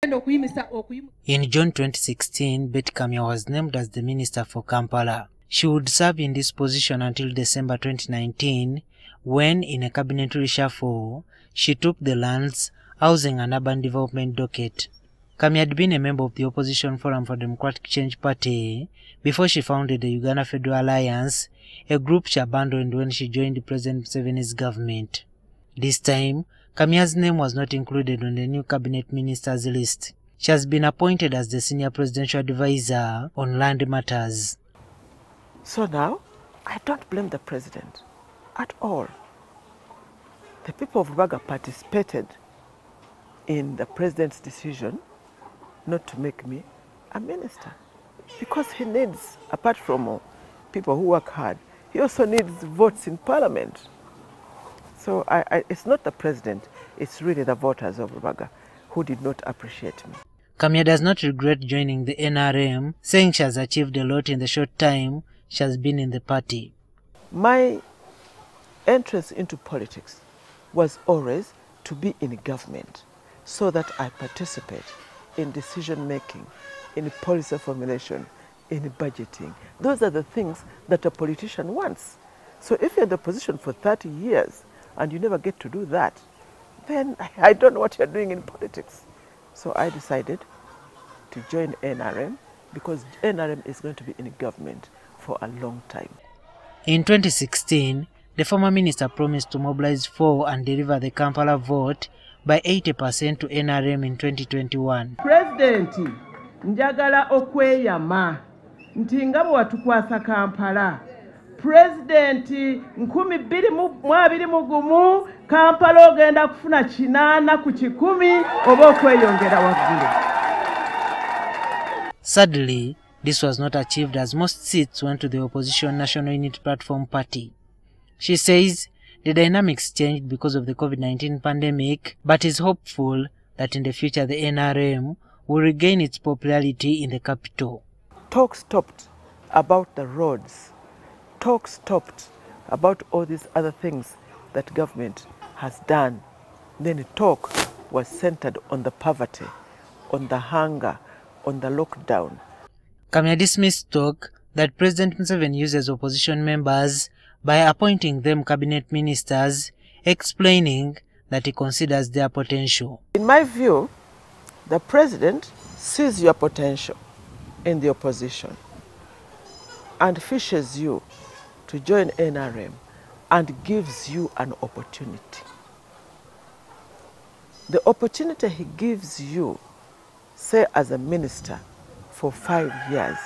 In June 2016, Beti Kamya was named as the Minister for Kampala. She would serve in this position until December 2019, when, in a cabinet reshuffle, she took the Lands, Housing and Urban Development docket. Kamya had been a member of the Opposition Forum for Democratic Change Party before she founded the Uganda Federal Alliance, a group she abandoned when she joined President Museveni's government. This time, Kamya's name was not included on the new cabinet ministers list. She has been appointed as the senior presidential advisor on land matters. So now, I don't blame the president at all. The people of Rubaga participated in the president's decision not to make me a minister because he needs, apart from people who work hard, he also needs votes in parliament. So I, I, it's not the president, it's really the voters of Rubaga who did not appreciate me. Kamya does not regret joining the NRM, saying she has achieved a lot in the short time she has been in the party. My entrance into politics was always to be in government so that I participate in decision making, in policy formulation, in budgeting. Those are the things that a politician wants. So if you're in the position for 30 years and you never get to do that, then I don't know what you're doing in politics. So I decided to join NRM because NRM is going to be in government for a long time. In 2016, the former minister promised to mobilize for and deliver the Kampala vote by 80% to NRM in 2021. pulezidenti njagala okweyama nti nga bwe watukwasa kampala pulezidenti 2021 kampala ogenda kufuna kinaana ku kikumi oba okweyongera waggulu Sadly, this was not achieved as most seats went to the opposition National unit Platform party. She says the dynamics changed because of the COVID-19 pandemic, but is hopeful that in the future the NRM will regain its popularity in the capital. Talk stopped about the roads. Talk stopped about all these other things that government has done. Then talk was centered on the poverty, on the hunger, on the lockdown. Kamya dismissed talk that President Museveni uses opposition members by appointing them cabinet ministers, explaining that he considers their potential. In my view, the president sees your potential in the opposition and fishes you to join NRM and gives you an opportunity. The opportunity he gives you, say as a minister, for five years,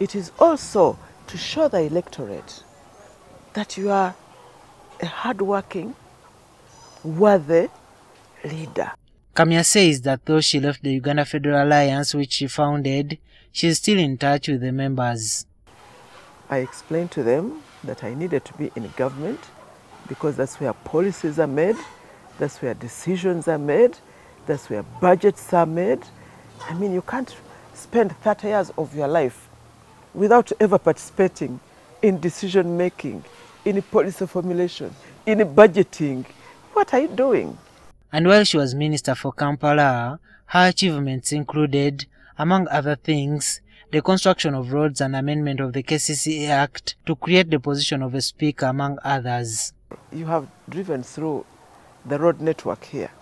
it is also to show the electorate that you are a hardworking, worthy leader. Kamya says that though she left the Uganda Federal Alliance which she founded, she is still in touch with the members. I explained to them that I needed to be in government because that's where policies are made, that's where decisions are made, that's where budgets are made. I mean, you can't spend 30 years of your life without ever participating in decision making, in policy formulation, in budgeting. What are you doing? And while she was Minister for Kampala, her achievements included, among other things, the construction of roads and amendment of the KCCA Act to create the position of a speaker, among others. You have driven through the road network here.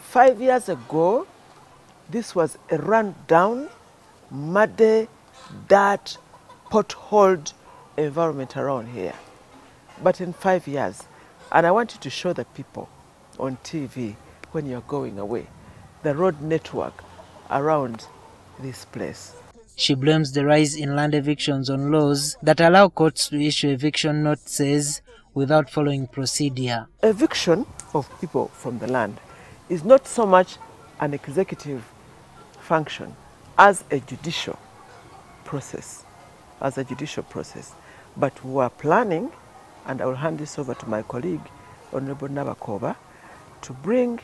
Five years ago, this was a run-down, muddy, dirt, potholed environment around here. But in five years, and I want you to show the people on TV when you're going away, the road network around this place. She blames the rise in land evictions on laws that allow courts to issue eviction notices without following procedure. Eviction of people from the land is not so much an executive function as a judicial process, as a judicial process. But we are planning, and I will hand this over to my colleague, Honorable Nabakooba, to bring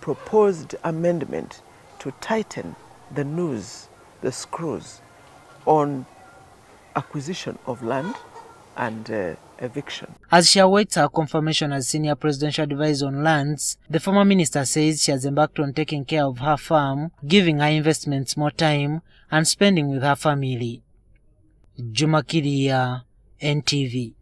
proposed amendment to tighten the noose, the screws on acquisition of land and uh, eviction. As she awaits her confirmation as senior presidential advisor on lands, the former minister says she has embarked on taking care of her farm, giving her investments more time and spending with her family. Juma Kirya, NTV.